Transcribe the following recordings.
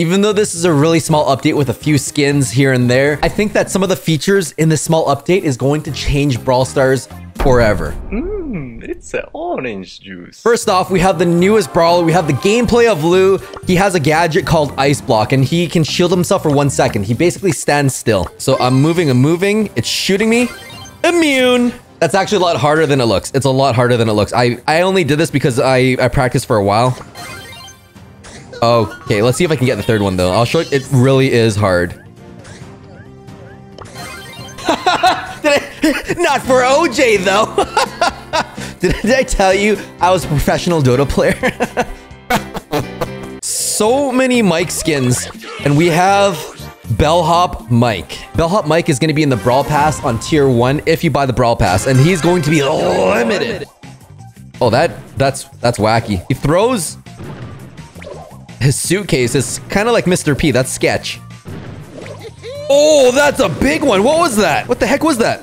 Even though this is a really small update with a few skins here and there, I think that some of the features in this small update is going to change Brawl Stars forever. Mmm, it's an orange juice. First off, we have the newest brawler. We have the gameplay of Lou. He has a gadget called Ice Block, and he can shield himself for one second. He basically stands still. So I'm moving I'm moving. It's shooting me. Immune. That's actually a lot harder than it looks. It's a lot harder than it looks. I, I only did this because I, I practiced for a while. Okay, let's see if I can get the third one, though. I'll show you. It really is hard. Not for OJ, though. did, did I tell you I was a professional Dota player? so many Mike skins, and we have Bellhop Mike. Bellhop Mike is going to be in the Brawl Pass on Tier 1 if you buy the Brawl Pass, and he's going to be limited. Oh, that that's that's wacky. He throws his suitcase. is kind of like Mr. P. That's sketch. Oh, that's a big one. What was that? What the heck was that?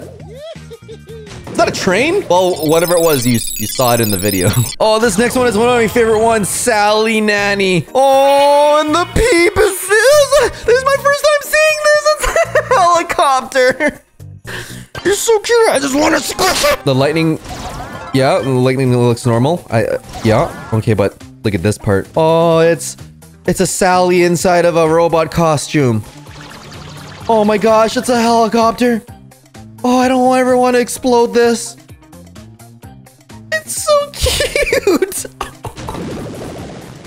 Is that a train? Well, whatever it was, you you saw it in the video. oh, this next one is one of my favorite ones, Sally Nani. Oh, and the peep is this. This is my first time seeing this. It's a helicopter. You're so cute. I just want to. The lightning, yeah, the lightning looks normal. I, uh, yeah, okay, but look at this part. Oh, it's it's a Sally inside of a robot costume. Oh my gosh, it's a helicopter. Oh, I don't ever want to explode this. It's so cute.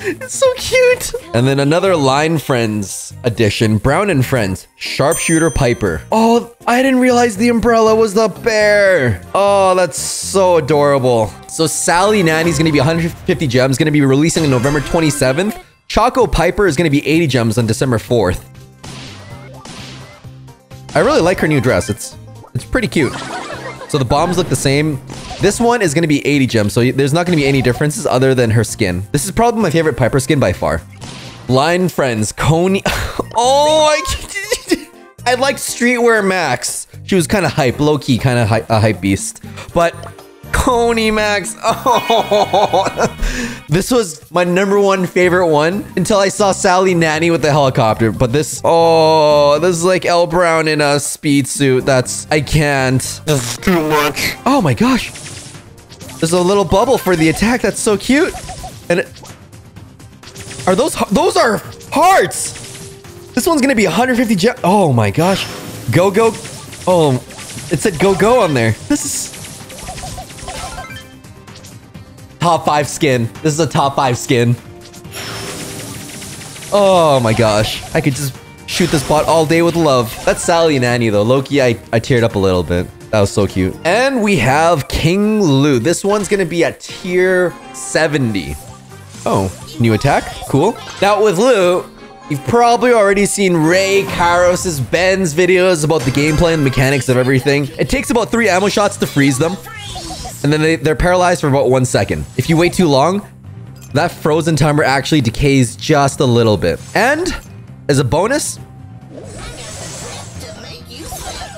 it's so cute. And then another Line Friends edition, Brown and Friends, Sharpshooter Piper. Oh, I didn't realize the umbrella was the bear. Oh, that's so adorable. So Sally Nani's gonna be 150 gems, gonna be releasing on November 27th. Choco Piper is gonna be 80 gems on December 4th. I really like her new dress. It's it's pretty cute. So the bombs look the same. This one is going to be 80 gems, so there's not going to be any differences other than her skin. This is probably my favorite Piper skin by far. Line Friends, Cony. oh, I, I like Streetwear Max. She was kind of hype, low-key, kind of hy a hype beast. But Cony Max. Oh, this was my number one favorite one until I saw Sally Nani with the helicopter. But this, oh, this is like L Brown in a speed suit. That's, I can't. This is too much. Oh my gosh. There's a little bubble for the attack. That's so cute. And it, are those, those are hearts. This one's to be 150 gem. Oh my gosh. Go, go. Oh, it said go, go on there. This is, Top five skin. This is a top five skin. Oh my gosh. I could just shoot this bot all day with love. That's Sally and Annie though. Loki, I, I teared up a little bit. That was so cute. And we have King Lou. This one's gonna be at tier 70. Oh, new attack? Cool. Now with Lou, You've probably already seen Ray, Kairos, Ben's videos about the gameplay and mechanics of everything. It takes about three ammo shots to freeze them and then they, they're paralyzed for about one second. If you wait too long, that frozen timer actually decays just a little bit. And as a bonus,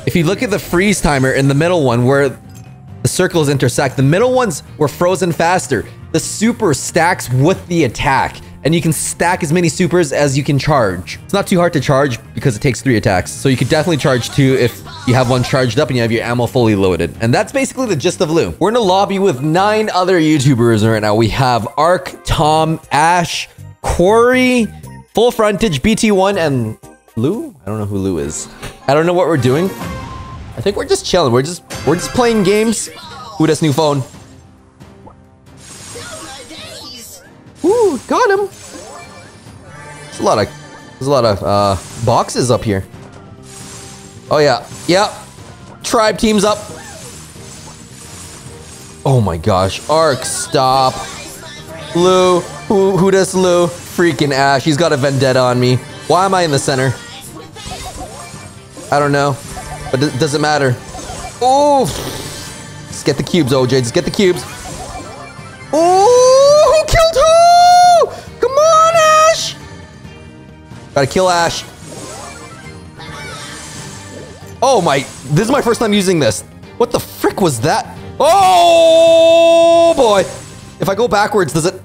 if you look at the freeze timer in the middle one where the circles intersect, the middle ones were frozen faster. The super stacks with the attack and you can stack as many supers as you can charge. It's not too hard to charge because it takes three attacks. So you could definitely charge two if you have one charged up and you have your ammo fully loaded. And that's basically the gist of Lou. We're in a lobby with nine other YouTubers right now. We have Ark, Tom, Ash, Corey, Full Frontage, BT1, and Lou? I don't know who Lou is. I don't know what we're doing. I think we're just chilling. We're just we're just playing games. Who does new phone? A lot of there's a lot of uh, boxes up here. Oh yeah, yep. Tribe teams up. Oh my gosh, Ark, stop. Lou, who who does Lou? Freaking Ash, he's got a vendetta on me. Why am I in the center? I don't know, but it doesn't matter. Oh, let's get the cubes, OJ. Just get the cubes. Gotta kill Ash. Oh my, this is my first time using this. What the frick was that? Oh boy. If I go backwards, does it?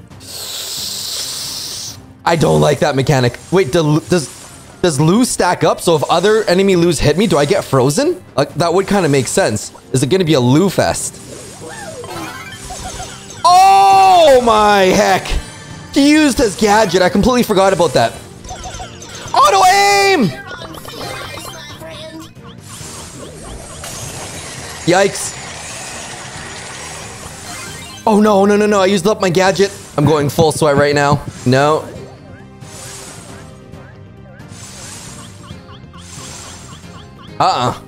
I don't like that mechanic. Wait, do, does does Lous stack up? So if other enemy Lous hit me, do I get frozen? Like that would kind of make sense. Is it going to be a Lou fest? Oh my heck! He used his gadget. I completely forgot about that. Auto aim! Yikes. Oh no, no, no, no. I used up my gadget. I'm going full sweat right now. No. Uh-uh.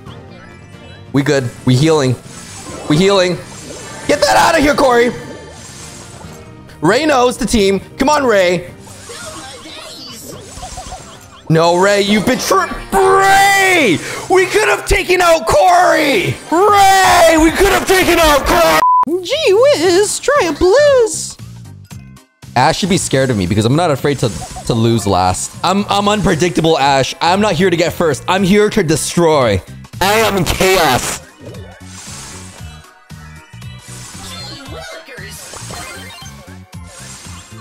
We good. We healing. We healing. Get that out of here, Corey. Ray knows the team. Come on, Ray. No, Ray, you betrayed. Ray! We could have taken out Corey! Ray! We could have taken out Corey! Gee whiz, try a bliss. Ash should be scared of me because I'm not afraid to, to lose last. I'm, I'm unpredictable, Ash. I'm not here to get first. I'm here to destroy. I am chaos.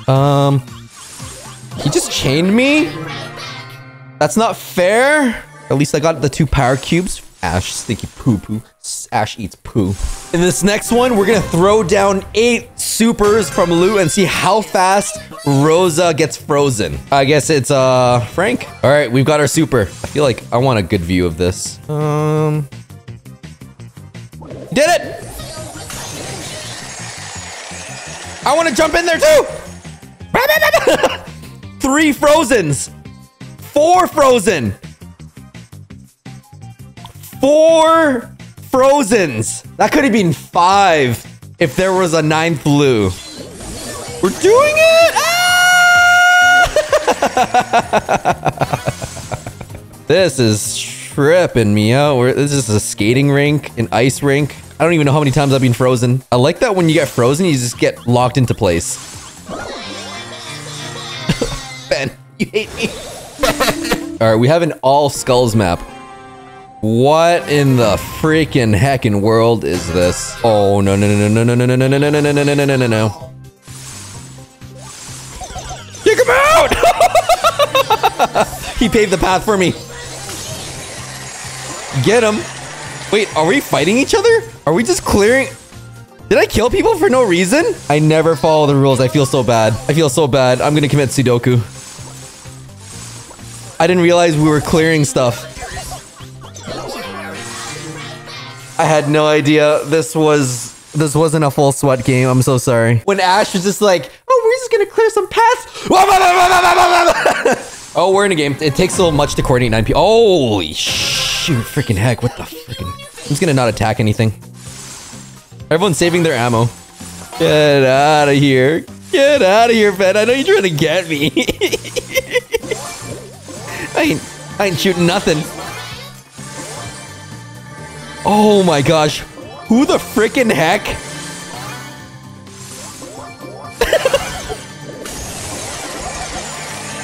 Um, he just chained me? That's not fair. At least I got the two power cubes. Ash, stinky poo poo. Ash eats poo. In this next one, we're gonna throw down eight supers from Lou and see how fast Rosa gets frozen. I guess it's, uh, Frank? All right, we've got our super. I feel like I want a good view of this. Um... Did it! I want to jump in there too! Three Frozens! Four Frozen! Four Frozens! That could have been five if there was a ninth Lou. We're doing it! Ah! this is tripping me out. This is a skating rink, an ice rink. I don't even know how many times I've been frozen. I like that when you get frozen, you just get locked into place. ben, you hate me. All right, we have an all skulls map. What in the freaking heckin' world is this? Oh, no, no, no, no, no, no, no, no, no, no, no, no, no, no, no, no, no. Kick him out! he paved the path for me. Get him. Wait, are we fighting each other? Are we just clearing... Did I kill people for no reason? I never follow the rules. I feel so bad. I feel so bad. I'm gonna commit Sudoku. I didn't realize we were clearing stuff. I had no idea this was this wasn't a full sweat game. I'm so sorry. When Ash was just like, oh, we're just gonna clear some paths. oh, we're in a game. It takes a little much to coordinate 9 people. Holy shoot, freaking heck. What the freaking... I'm just gonna not attack anything. Everyone's saving their ammo. Get out of here. Get out of here, Ben. I know you're trying to get me. I ain't, I ain't shooting nothing. Oh my gosh. Who the freaking heck?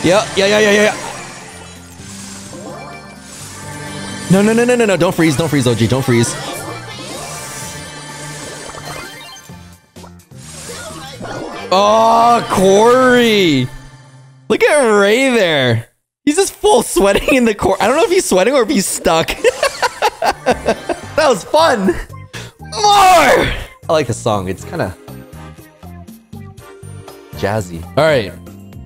yeah, yeah, yeah, yeah, yeah. No, no, no, no, no, no. Don't freeze. Don't freeze, OJ. Don't freeze. Oh, Corey. Look at Ray there. Full sweating in the court. I don't know if he's sweating or if he's stuck. that was fun. More. I like the song. It's kind of jazzy. All right.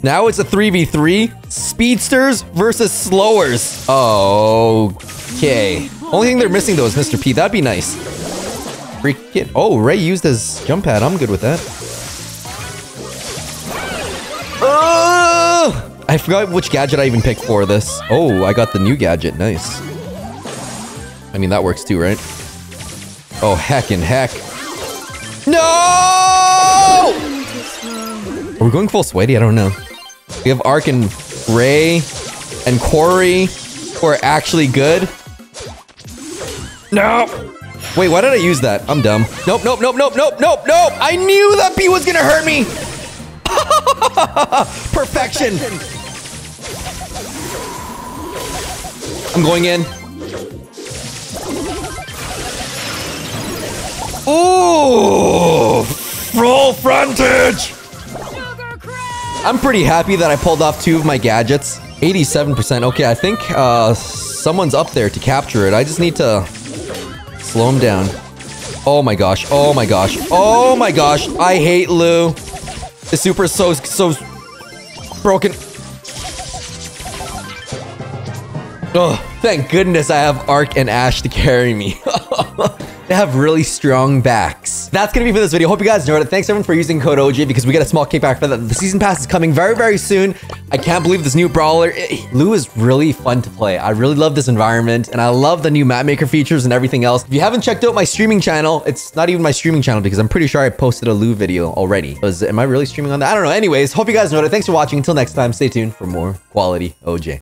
Now it's a 3v3. Speedsters versus slowers. Okay. Only thing they're missing though is Mr. P. That'd be nice. Freaking. Oh, Ray used his jump pad. I'm good with that. I forgot which gadget I even picked for this. Oh, I got the new gadget. Nice. I mean, that works too, right? Oh, heck and heck. No! Are we going full sweaty? I don't know. We have Ark and Ray and Corey who are actually good. No! Wait, why did I use that? I'm dumb. Nope, nope, nope, nope, nope, nope, nope! I knew that bee was gonna hurt me! Perfection! I'm going in. Ooh! Full frontage! I'm pretty happy that I pulled off two of my gadgets. 87%. Okay, I think uh, someone's up there to capture it. I just need to slow him down. Oh my gosh. Oh my gosh. Oh my gosh. I hate Lou. The super is so, so broken. Oh, thank goodness I have Ark and Ash to carry me. they have really strong backs. That's gonna be for this video. Hope you guys enjoyed it. Thanks everyone for using code OJ because we get a small kickback for that. The season pass is coming very, very soon. I can't believe this new brawler. It, Lou is really fun to play. I really love this environment and I love the new map maker features and everything else. If you haven't checked out my streaming channel, it's not even my streaming channel because I'm pretty sure I posted a Lou video already. Was, am I really streaming on that? I don't know. Anyways, hope you guys enjoyed it. Thanks for watching. Until next time, stay tuned for more quality OJ.